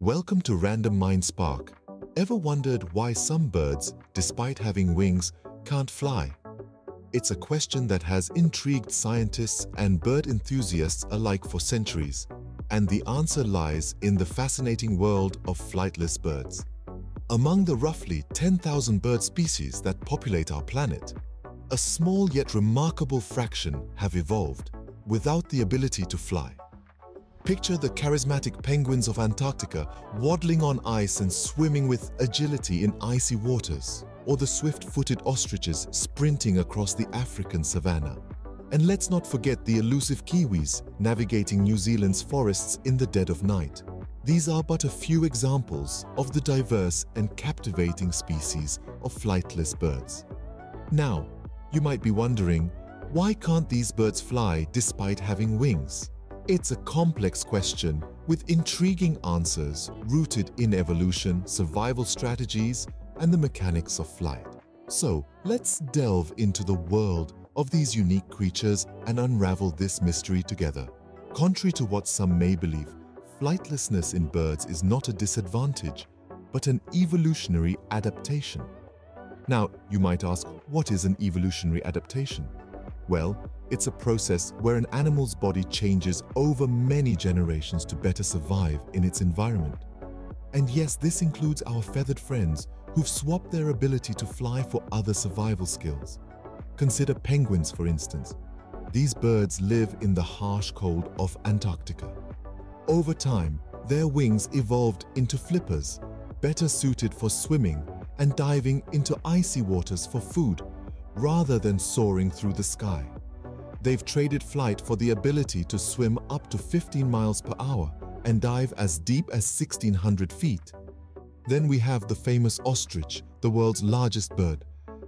Welcome to Random Mind Spark. Ever wondered why some birds, despite having wings, can't fly? It's a question that has intrigued scientists and bird enthusiasts alike for centuries, and the answer lies in the fascinating world of flightless birds. Among the roughly 10,000 bird species that populate our planet, a small yet remarkable fraction have evolved without the ability to fly. Picture the charismatic penguins of Antarctica waddling on ice and swimming with agility in icy waters, or the swift-footed ostriches sprinting across the African savanna. And let's not forget the elusive kiwis navigating New Zealand's forests in the dead of night. These are but a few examples of the diverse and captivating species of flightless birds. Now, you might be wondering, why can't these birds fly despite having wings? It's a complex question with intriguing answers rooted in evolution, survival strategies, and the mechanics of flight. So, let's delve into the world of these unique creatures and unravel this mystery together. Contrary to what some may believe, flightlessness in birds is not a disadvantage, but an evolutionary adaptation. Now, you might ask, what is an evolutionary adaptation? Well, it's a process where an animal's body changes over many generations to better survive in its environment. And yes, this includes our feathered friends who've swapped their ability to fly for other survival skills. Consider penguins, for instance. These birds live in the harsh cold of Antarctica. Over time, their wings evolved into flippers, better suited for swimming and diving into icy waters for food, rather than soaring through the sky. They've traded flight for the ability to swim up to 15 miles per hour and dive as deep as 1600 feet. Then we have the famous ostrich, the world's largest bird.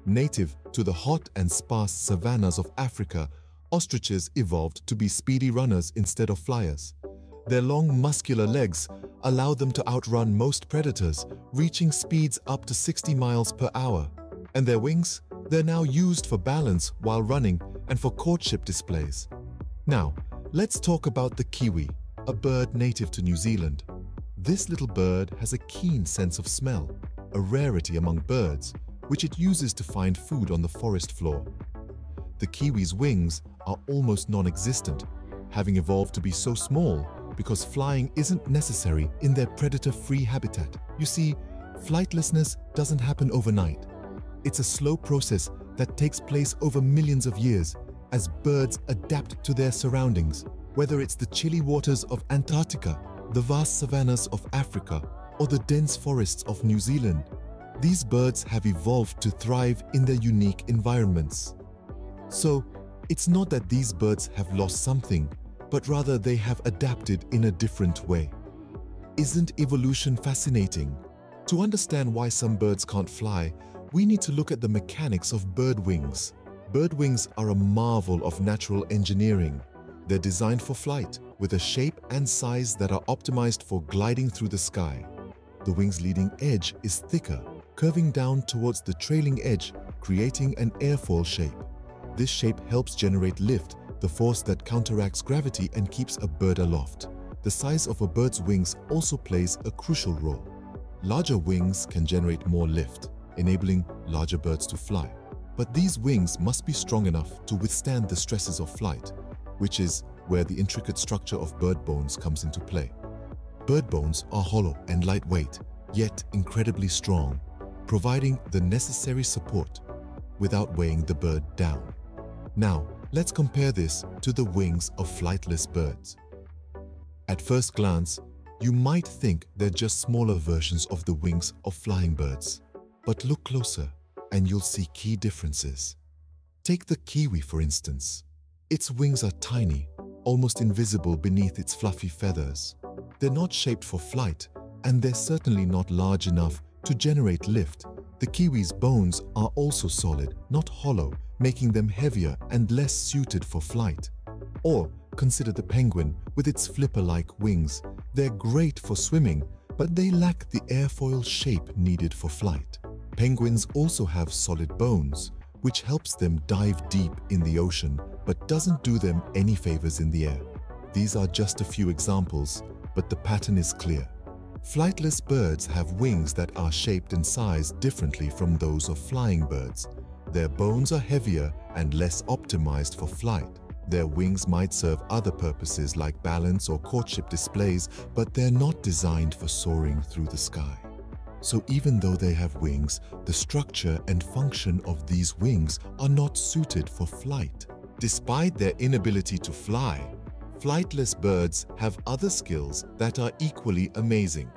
Native to the hot and sparse savannas of Africa, ostriches evolved to be speedy runners instead of flyers. Their long muscular legs allow them to outrun most predators, reaching speeds up to 60 miles per hour. And their wings? They're now used for balance while running and for courtship displays. Now, let's talk about the kiwi, a bird native to New Zealand. This little bird has a keen sense of smell, a rarity among birds, which it uses to find food on the forest floor. The kiwi's wings are almost non-existent, having evolved to be so small because flying isn't necessary in their predator-free habitat. You see, flightlessness doesn't happen overnight. It's a slow process that takes place over millions of years as birds adapt to their surroundings, whether it's the chilly waters of Antarctica, the vast savannas of Africa, or the dense forests of New Zealand. These birds have evolved to thrive in their unique environments. So, it's not that these birds have lost something, but rather they have adapted in a different way. Isn't evolution fascinating? To understand why some birds can't fly, we need to look at the mechanics of bird wings. Bird wings are a marvel of natural engineering. They're designed for flight, with a shape and size that are optimized for gliding through the sky. The wing's leading edge is thicker, curving down towards the trailing edge, creating an airfoil shape. This shape helps generate lift the force that counteracts gravity and keeps a bird aloft. The size of a bird's wings also plays a crucial role. Larger wings can generate more lift, enabling larger birds to fly. But these wings must be strong enough to withstand the stresses of flight, which is where the intricate structure of bird bones comes into play. Bird bones are hollow and lightweight, yet incredibly strong, providing the necessary support without weighing the bird down. Now, Let's compare this to the wings of flightless birds. At first glance, you might think they're just smaller versions of the wings of flying birds. But look closer and you'll see key differences. Take the kiwi for instance. Its wings are tiny, almost invisible beneath its fluffy feathers. They're not shaped for flight and they're certainly not large enough to generate lift. The kiwi's bones are also solid, not hollow, making them heavier and less suited for flight. Or consider the penguin with its flipper-like wings. They're great for swimming, but they lack the airfoil shape needed for flight. Penguins also have solid bones, which helps them dive deep in the ocean, but doesn't do them any favors in the air. These are just a few examples, but the pattern is clear. Flightless birds have wings that are shaped and sized differently from those of flying birds. Their bones are heavier and less optimized for flight. Their wings might serve other purposes like balance or courtship displays, but they're not designed for soaring through the sky. So even though they have wings, the structure and function of these wings are not suited for flight. Despite their inability to fly, flightless birds have other skills that are equally amazing.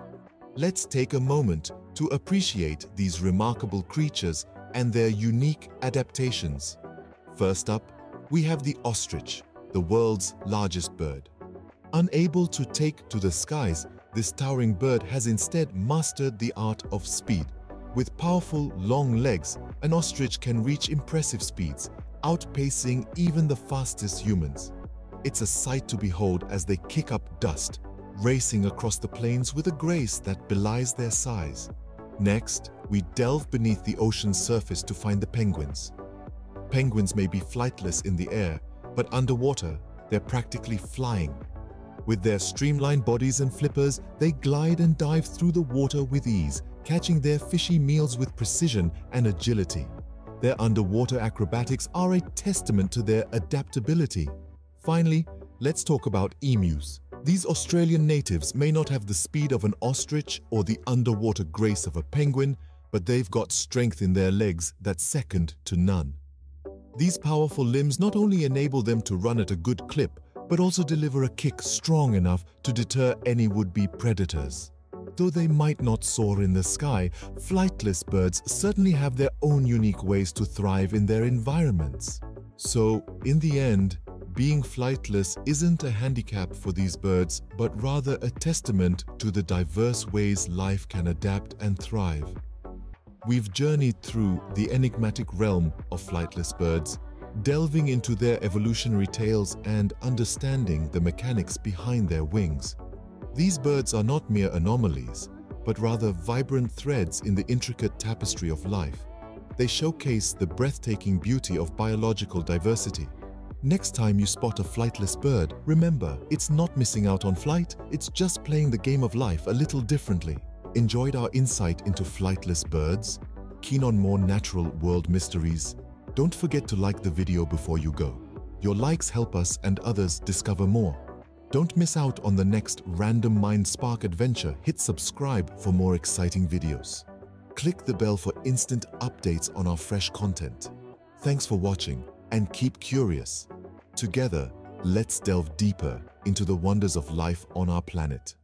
Let's take a moment to appreciate these remarkable creatures and their unique adaptations. First up, we have the ostrich, the world's largest bird. Unable to take to the skies, this towering bird has instead mastered the art of speed. With powerful, long legs, an ostrich can reach impressive speeds, outpacing even the fastest humans. It's a sight to behold as they kick up dust, racing across the plains with a grace that belies their size. Next, we delve beneath the ocean's surface to find the penguins. Penguins may be flightless in the air, but underwater, they're practically flying. With their streamlined bodies and flippers, they glide and dive through the water with ease, catching their fishy meals with precision and agility. Their underwater acrobatics are a testament to their adaptability. Finally, let's talk about emus. These Australian natives may not have the speed of an ostrich or the underwater grace of a penguin, but they've got strength in their legs that's second to none. These powerful limbs not only enable them to run at a good clip, but also deliver a kick strong enough to deter any would-be predators. Though they might not soar in the sky, flightless birds certainly have their own unique ways to thrive in their environments. So, in the end, being flightless isn't a handicap for these birds, but rather a testament to the diverse ways life can adapt and thrive. We've journeyed through the enigmatic realm of flightless birds, delving into their evolutionary tales and understanding the mechanics behind their wings. These birds are not mere anomalies, but rather vibrant threads in the intricate tapestry of life. They showcase the breathtaking beauty of biological diversity. Next time you spot a flightless bird, remember, it's not missing out on flight, it's just playing the game of life a little differently. Enjoyed our insight into flightless birds? Keen on more natural world mysteries? Don't forget to like the video before you go. Your likes help us and others discover more. Don't miss out on the next Random Mind Spark adventure. Hit subscribe for more exciting videos. Click the bell for instant updates on our fresh content. Thanks for watching and keep curious. Together, let's delve deeper into the wonders of life on our planet.